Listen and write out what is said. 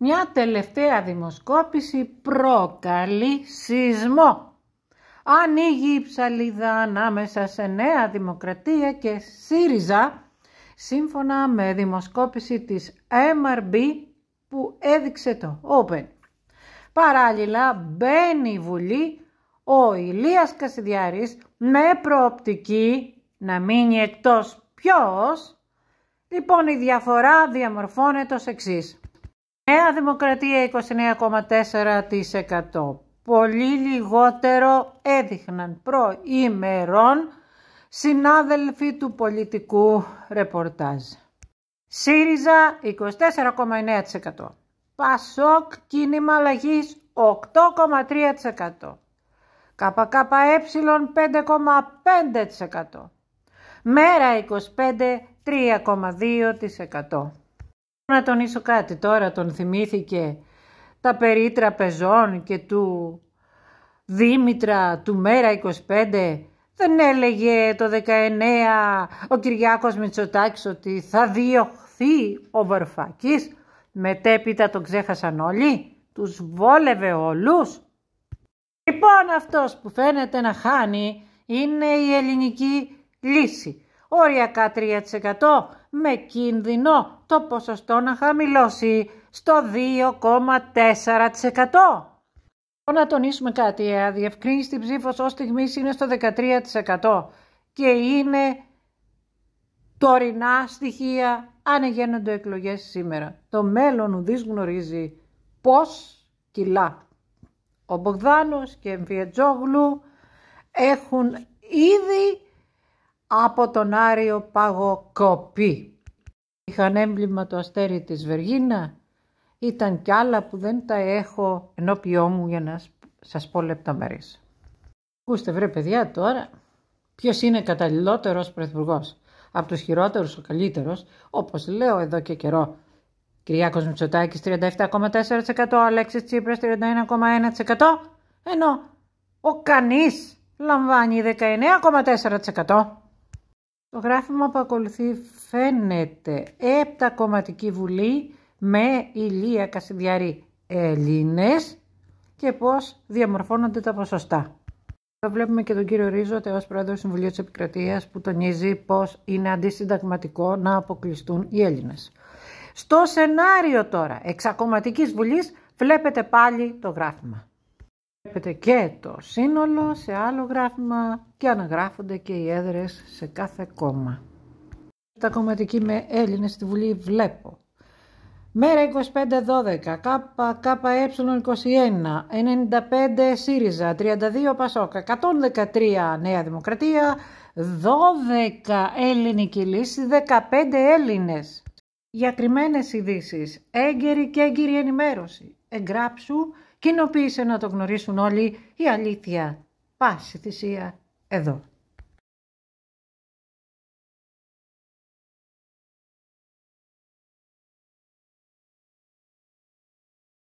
Μια τελευταία δημοσκόπηση προκαλεί σεισμό. Ανοίγει η ψαλίδα ανάμεσα σε Νέα Δημοκρατία και ΣΥΡΙΖΑ σύμφωνα με δημοσκόπηση της MRB που έδειξε το Open. Παράλληλα μπαίνει η Βουλή ο Ηλίας Κασιδιάρης με προοπτική να μείνει εκτός ποιος; Λοιπόν η διαφορά διαμορφώνεται ως εξής. Νέα Δημοκρατία 29,4%. Πολύ λιγότερο έδειχναν προημερών συνάδελφοι του πολιτικού ρεπορτάζ. ΣΥΡΙΖΑ 24,9%. Πασόκ κίνημα αλλαγής 8,3%. ΚΚΕ 5,5%. Μέρα 25 3,2%. Να τονίσω κάτι τώρα, τον θυμήθηκε τα περί τραπεζών και του Δήμητρα του Μέρα 25 δεν έλεγε το 19 ο Κυριάκος Μητσοτάκης ότι θα διωχθεί ο Βαρουφάκης. Μετέπειτα τον ξέχασαν όλοι. Τους βόλευε όλους. Λοιπόν αυτός που φαίνεται να χάνει είναι η ελληνική λύση. Οριακά 3% με κίνδυνο το ποσοστό να χαμηλώσει στο 2,4%. Να τονίσουμε κάτι, η αδιευκρίνηστη ψήφος ως στιγμής είναι στο 13% και είναι τωρινά στοιχεία αν γίνονται εκλογές σήμερα. Το μέλλον ουδής γνωρίζει πώς κιλά. Ο Μπογδάνος και ο Εμφιετζόγλου έχουν ήδη από τον Άριο Πάγο κοπεί. Είχαν έμπλημα το αστέρι της Βεργίνα ήταν κι άλλα που δεν τα έχω ενώπιό μου για να σας πω λεπτομέρειες. Ακούστε βρε παιδιά τώρα, ποιος είναι καταλληλότερος πρωθυπουργός; Από τους χειρότερους ο καλύτερος, όπως λέω εδώ και καιρό. Κυριάκος Μητσοτάκης 37,4%, Αλέξης Τσίπρας 31,1%, ενώ ο κανείς λαμβάνει 19,4%. Το γράφημα που ακολουθεί φαίνεται κομματική βουλή με ηλία Κασιδιάρη Ελλήνες και πώς διαμορφώνονται τα ποσοστά. Εδώ βλέπουμε και τον κύριο Ρίζο, ως πρόεδρος του Συμβουλίου της Επικρατείας, που τονίζει πως είναι αντισυνταγματικό να αποκλειστούν οι Έλληνες. Στο σενάριο τώρα εξακομματικής βουλής βλέπετε πάλι το γράφημα. Βλέπετε και το σύνολο σε άλλο γράφημα και αναγράφονται και οι έδρες σε κάθε κόμμα. Τα κομματική με Έλληνες στη Βουλή βλέπω Μέρα 25-12, ΚΚΕ 21, 95 ΣΥΡΙΖΑ, 32 ΠΑΣΟΚΑ, 113 Νέα Δημοκρατία, 12 Ελληνική Λύση, 15 Έλληνες. Για κρυμμένες ειδήσεις, έγκαιρη και έγκυρη ενημέρωση. Εγγράψου, κοινοποίησε να το γνωρίσουν όλοι η αλήθεια. Πάση θυσία εδώ.